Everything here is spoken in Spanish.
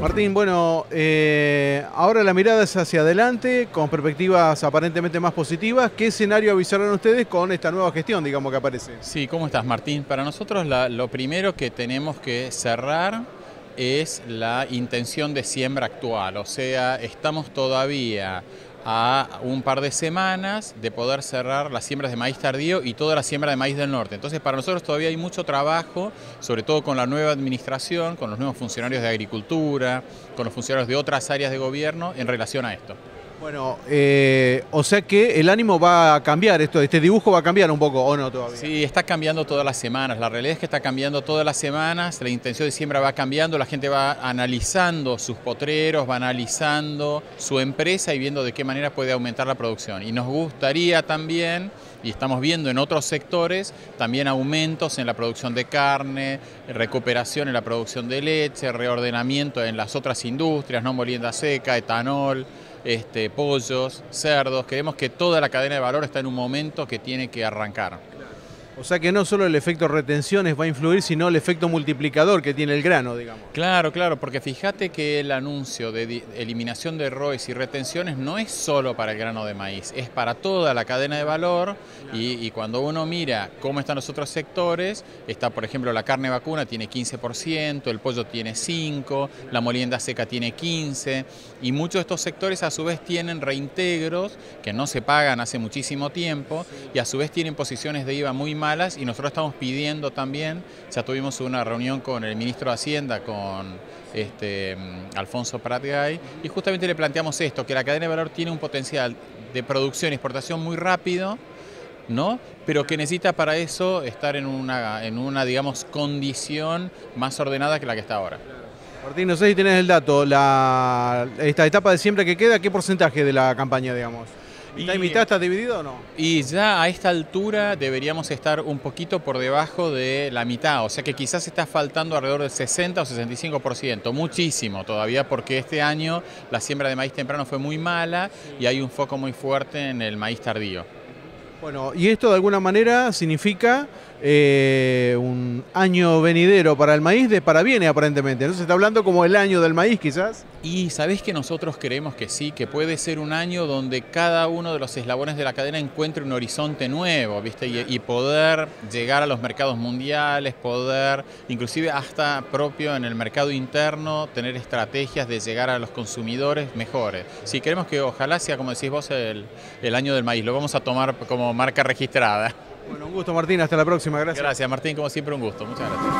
Martín, bueno, eh, ahora la mirada es hacia adelante, con perspectivas aparentemente más positivas. ¿Qué escenario avisaron ustedes con esta nueva gestión, digamos, que aparece? Sí, ¿cómo estás, Martín? Para nosotros lo primero que tenemos que cerrar es la intención de siembra actual, o sea, estamos todavía a un par de semanas de poder cerrar las siembras de maíz tardío y toda la siembra de maíz del norte. Entonces, para nosotros todavía hay mucho trabajo, sobre todo con la nueva administración, con los nuevos funcionarios de agricultura, con los funcionarios de otras áreas de gobierno en relación a esto. Bueno, eh, o sea que el ánimo va a cambiar, esto, este dibujo va a cambiar un poco, ¿o no todavía? Sí, está cambiando todas las semanas. La realidad es que está cambiando todas las semanas. La intención de siembra va cambiando. La gente va analizando sus potreros, va analizando su empresa y viendo de qué manera puede aumentar la producción. Y nos gustaría también, y estamos viendo en otros sectores, también aumentos en la producción de carne, recuperación en la producción de leche, reordenamiento en las otras industrias, no molienda seca, etanol este, pollos, cerdos. Creemos que toda la cadena de valor está en un momento que tiene que arrancar. O sea que no solo el efecto retenciones va a influir, sino el efecto multiplicador que tiene el grano, digamos. Claro, claro, porque fíjate que el anuncio de eliminación de ROEs y retenciones no es solo para el grano de maíz, es para toda la cadena de valor y, y cuando uno mira cómo están los otros sectores, está por ejemplo la carne vacuna tiene 15%, el pollo tiene 5%, la molienda seca tiene 15% y muchos de estos sectores a su vez tienen reintegros que no se pagan hace muchísimo tiempo y a su vez tienen posiciones de IVA muy malas y nosotros estamos pidiendo también, ya tuvimos una reunión con el ministro de Hacienda, con este, Alfonso Pratgay, y justamente le planteamos esto, que la cadena de valor tiene un potencial de producción y exportación muy rápido, ¿no? pero que necesita para eso estar en una, en una digamos, condición más ordenada que la que está ahora. Martín, no sé si tenés el dato, la, esta etapa de siembra que queda, ¿qué porcentaje de la campaña, digamos? ¿Está Y- mitad, está dividido o no? Y ya a esta altura deberíamos estar un poquito por debajo de la mitad, o sea que quizás está faltando alrededor del 60 o 65%, muchísimo todavía porque este año la siembra de maíz temprano fue muy mala y hay un foco muy fuerte en el maíz tardío. Bueno, y esto de alguna manera significa eh, un año venidero para el maíz de para bienes aparentemente. Se está hablando como el año del maíz quizás. Y sabés que nosotros creemos que sí, que puede ser un año donde cada uno de los eslabones de la cadena encuentre un horizonte nuevo, ¿viste? Y, poder llegar a los mercados mundiales, poder, inclusive hasta propio en el mercado interno, tener estrategias de llegar a los consumidores mejores. Sí, creemos que ojalá sea, como decís vos, el, año del maíz. Lo vamos a tomar como marca registrada. Bueno, un gusto Martín, hasta la próxima, gracias. Gracias, Martín, como siempre un gusto. Muchas gracias.